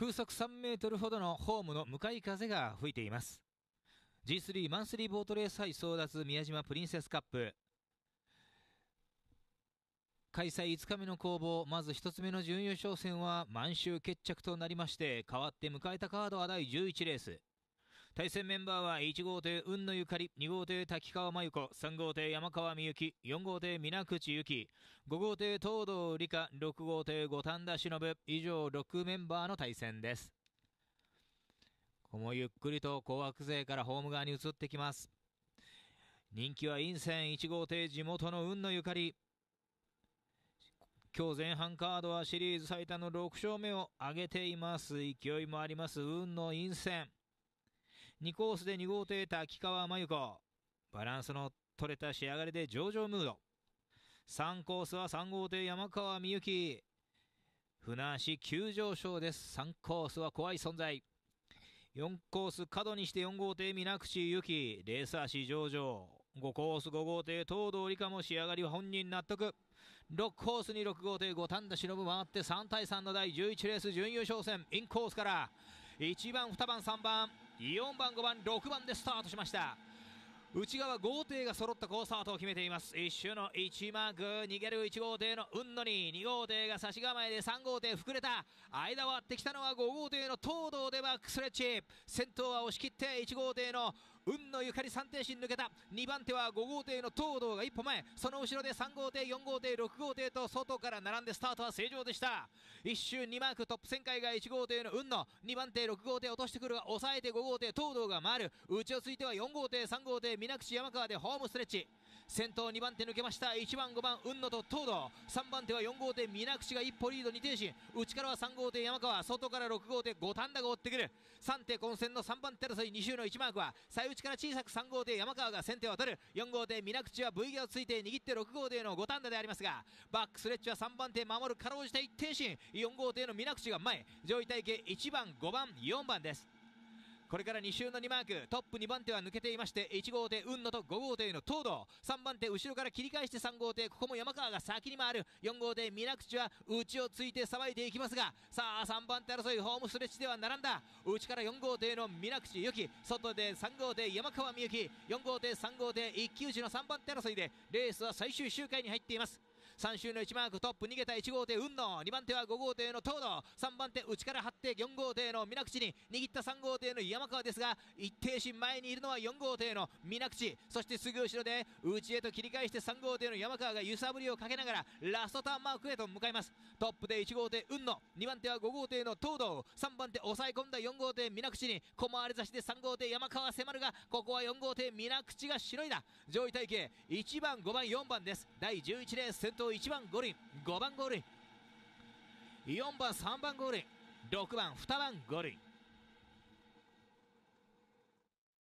風速3メートルほどのホームの向かい風が吹いています。G3 マンスリーボートレース杯争奪宮島プリンセスカップ。開催5日目の攻防まず1つ目の準優勝戦は満州決着となりまして代わって迎えたカードは第11レース。対戦メンバーは1号艇雲野ゆかり2号艇滝川真由子3号艇山川美幸4号艇水口由紀5号艇東堂理香6号艇五反田忍以上6メンバーの対戦です。ここもゆっくりと紅白勢からホーム側に移ってきます。人気は陰線1号艇地元の雲野ゆかり。今日前半カードはシリーズ最多の6勝目を挙げています。勢いもあります雲野陰線2コースで2号艇滝川真由子。バランスの取れた仕上がりで上々ムード。3コースは3号艇山川美幸。船足急上昇です。3コースは怖い存在。4コース角にして4号艇水口由紀レース足上々。5コース5号艇東堂理香も仕上がりは本人納得。6コースに6号艇五反田忍回って3対3の第11レース準優勝戦。インコースから。1番2番3番。4番5番6番でスタートしました。内側豪邸が揃った好スタートを決めています。一周の1マーク逃げる1号艇の雲野に2号艇が差し構えで3号艇膨れた。間割ってきたのは5号艇の東堂でバックスレッチ。先頭は押し切って1号艇の運のゆかり3停止抜けた。2番手は5号艇の東堂が一歩前。その後ろで3号艇4号艇6号艇と外から並んでスタートは正常でした。1周2マークトップ旋回が1号艇の運の。2番手6号艇落としてくるが抑えて5号艇東堂が回る。内をついては4号艇3号艇水口山川でホームストレッチ先頭2番手抜けました。1番5番雲野と東堂。3番手は4号艇水口が一歩リード2停止内からは3号艇山川。外から6号艇五反田が追ってくる。3手混戦の3番手争い。2周の1マークは最内から小さく3号艇山川が先手を取る。4号艇水口は V ギアをついて握って6号艇の五反田でありますがバックスレッチは3番手守るかろうじて1停止4号艇の水口が前。上位体系1番5番4番です。これから2周の2マークトップ2番手は抜けていまして1号艇雲野と5号艇の東堂。3番手後ろから切り返して3号艇ここも山川が先に回る。4号艇水口は内をついてさばいていきますがさあ3番手争いホームストレッチでは並んだ。内から4号艇の水口由紀外で3号艇山川美幸。4号艇3号艇一騎打ちの3番手争いでレースは最終周回に入っています。3周の1マークトップ逃げた1号艇雲野2番手は5号艇の東堂3番手内から張って4号艇の水口に握った3号艇の山川ですが一停止前にいるのは4号艇の水口そしてすぐ後ろで内へと切り返して3号艇の山川が揺さぶりをかけながらラストターンマークへと向かいます。トップで1号艇雲野2番手は5号艇の東堂3番手抑え込んだ4号艇水口に小回り差しで3号艇山川迫るがここは4号艇水口がしのいだ。上位体系1番5番4番です。第11レース先頭1番五輪5番五輪4番3番五輪6番2番五輪